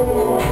Oh.